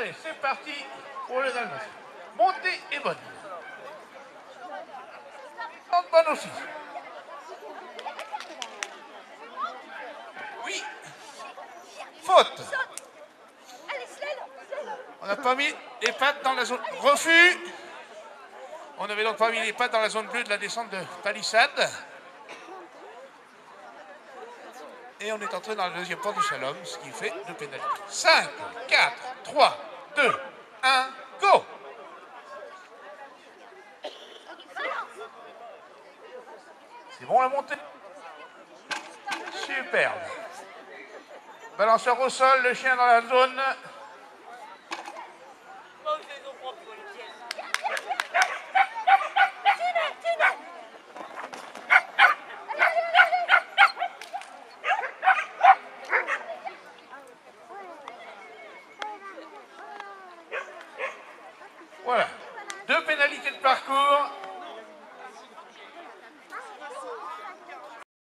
Allez, c'est parti pour les Dalmatiens. Montée est bonne. Bonne aussi. Oui. Faute. On n'a pas mis les pattes dans la zone. Refus. On n'avait donc pas mis les pattes dans la zone bleue de la descente de palissade. Et on est entré dans le deuxième port du slalom, ce qui fait deux pénalités. 5, 4, 3, 2, 1, go C'est bon la montée? Superbe. Balanceur au sol, le chien dans la zone. Voilà. Deux pénalités de parcours.